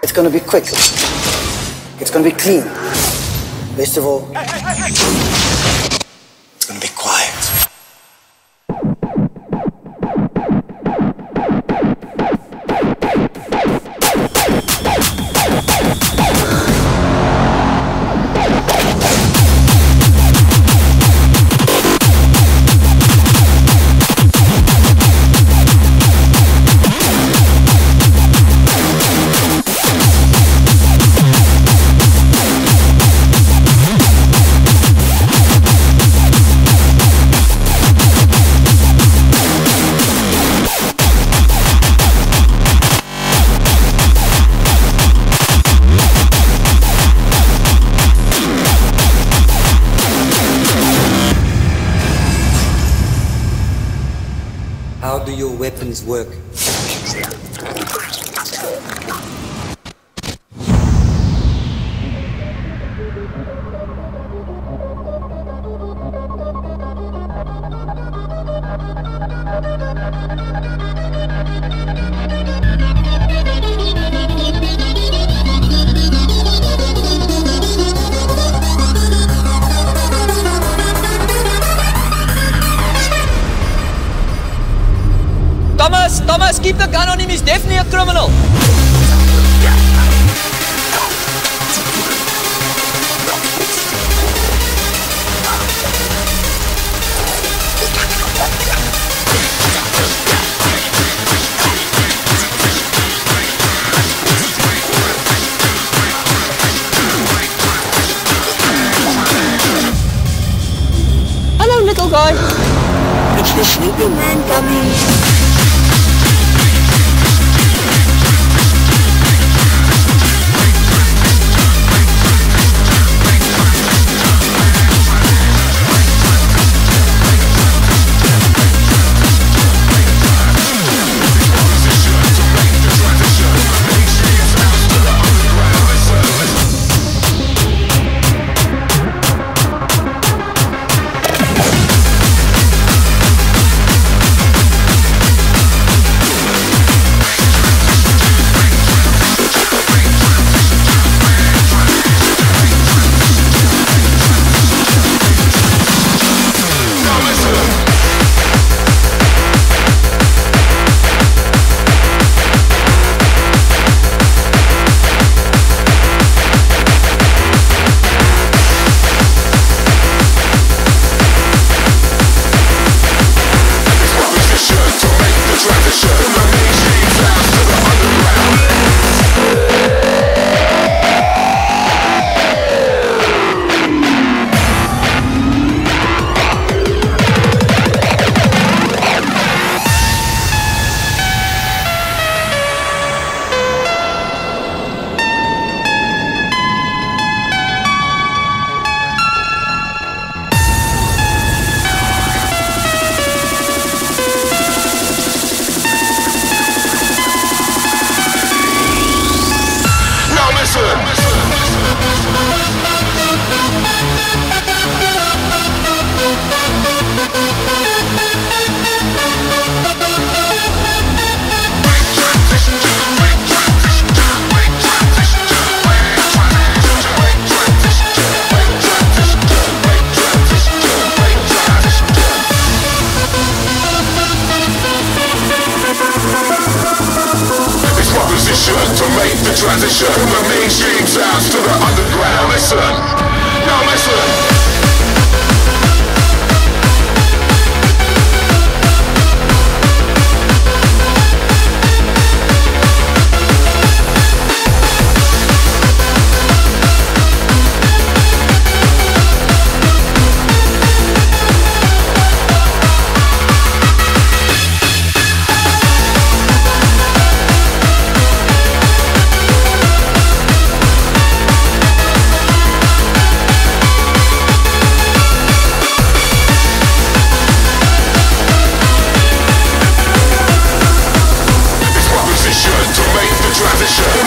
It's gonna be quick. It's gonna be clean. Best of all. Hey, hey, hey, work me. Travis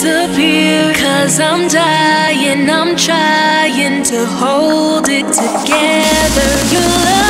disappear. Cause I'm dying, I'm trying to hold it together. Your love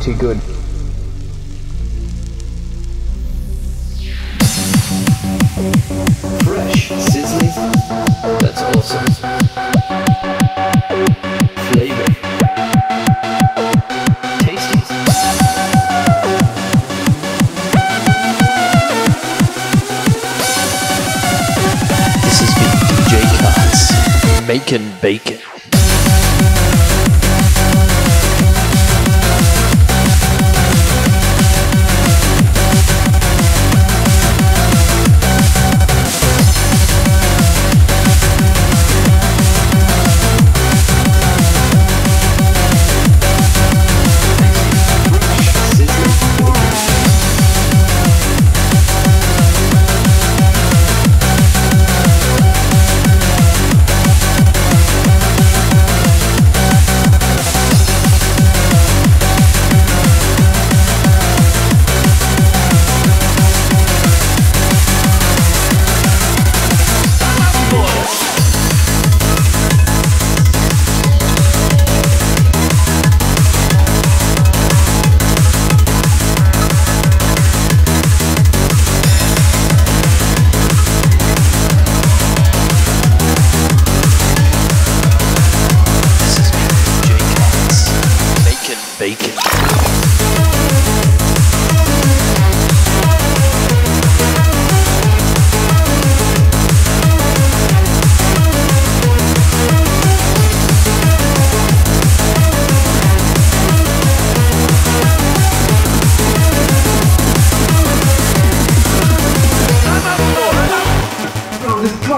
too good. Fresh, sizzling, that's awesome. Flavor. Tasty. This has been DJ Cotts, making bacon.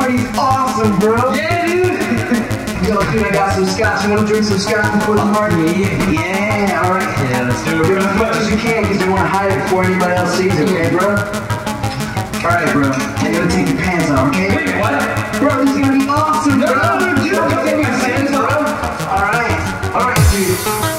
party's awesome, bro. Yeah, dude. Yo, dude, I got some scotch. You wanna drink some scotch before the party? Yeah, yeah, alright. Yeah, let's do it, bro. As much as you can, because you wanna hide it before anybody else sees it, okay, bro? Alright, bro. Now you gotta take your pants off, okay? Wait, what? Bro, this is gonna be awesome, no, bro. No, dude, don't take your pants off. Alright, alright, dude.